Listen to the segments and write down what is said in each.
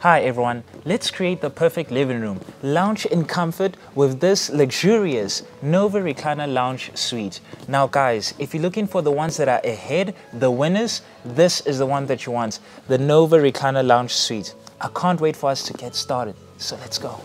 Hi everyone, let's create the perfect living room. Lounge in comfort with this luxurious Nova Recliner Lounge Suite. Now guys, if you're looking for the ones that are ahead, the winners, this is the one that you want, the Nova Recliner Lounge Suite. I can't wait for us to get started, so let's go.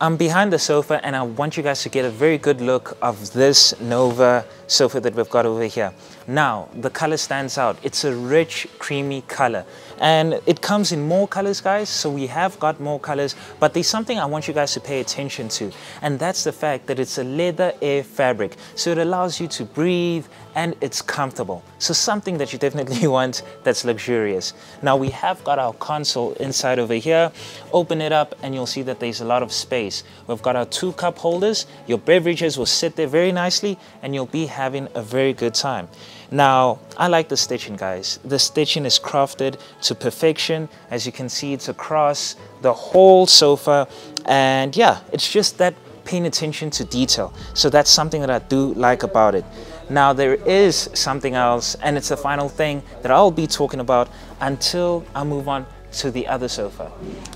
I'm behind the sofa and I want you guys to get a very good look of this Nova sofa that we've got over here. Now, the color stands out. It's a rich, creamy color. And it comes in more colors, guys, so we have got more colors, but there's something I want you guys to pay attention to, and that's the fact that it's a leather air fabric, so it allows you to breathe and it's comfortable. So something that you definitely want that's luxurious. Now we have got our console inside over here. Open it up and you'll see that there's a lot of space. We've got our two cup holders. Your beverages will sit there very nicely and you'll be having a very good time. Now, I like the stitching, guys. The stitching is crafted to perfection. As you can see, it's across the whole sofa. And yeah, it's just that paying attention to detail. So that's something that I do like about it. Now, there is something else, and it's the final thing that I'll be talking about until I move on to the other sofa,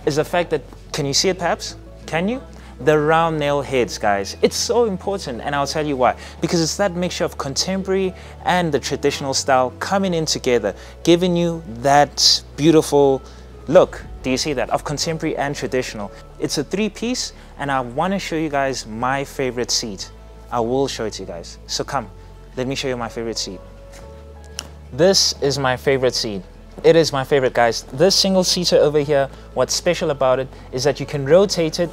is the fact that, can you see it perhaps? Can you? The round nail heads, guys. It's so important, and I'll tell you why. Because it's that mixture of contemporary and the traditional style coming in together, giving you that beautiful look. Do you see that? Of contemporary and traditional. It's a three-piece, and I want to show you guys my favorite seat. I will show it to you guys. So come, let me show you my favorite seat. This is my favorite seat. It is my favorite, guys. This single seater over here, what's special about it is that you can rotate it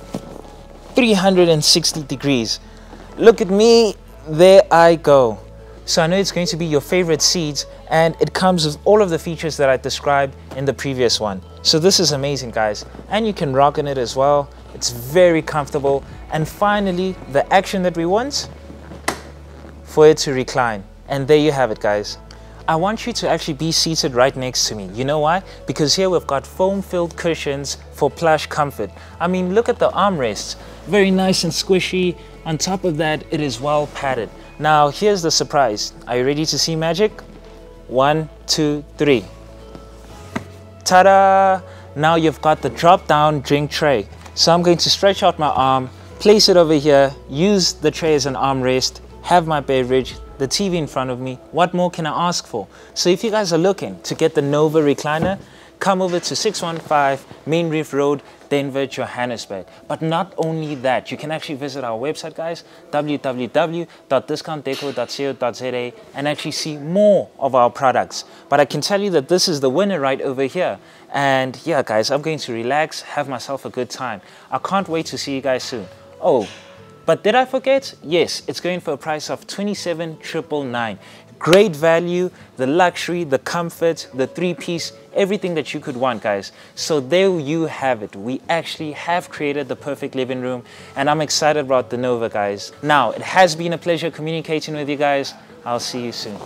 360 degrees. Look at me, there I go. So I know it's going to be your favorite seat and it comes with all of the features that I described in the previous one. So this is amazing guys. And you can rock in it as well. It's very comfortable. And finally, the action that we want, for it to recline. And there you have it guys. I want you to actually be seated right next to me. You know why? Because here we've got foam-filled cushions for plush comfort. I mean, look at the armrests. Very nice and squishy. On top of that, it is well padded. Now, here's the surprise. Are you ready to see magic? One, two, three. Ta-da! Now you've got the drop-down drink tray. So I'm going to stretch out my arm, place it over here, use the tray as an armrest, have my beverage, the TV in front of me. What more can I ask for? So if you guys are looking to get the Nova recliner, come over to 615 Main Reef Road, Denver, Johannesburg. But not only that, you can actually visit our website, guys, www.discountdeco.co.za and actually see more of our products. But I can tell you that this is the winner right over here. And yeah, guys, I'm going to relax, have myself a good time. I can't wait to see you guys soon. Oh, but did I forget? Yes, it's going for a price of 27,999. Great value, the luxury, the comfort, the three-piece, everything that you could want, guys. So there you have it. We actually have created the perfect living room, and I'm excited about the Nova, guys. Now, it has been a pleasure communicating with you guys. I'll see you soon.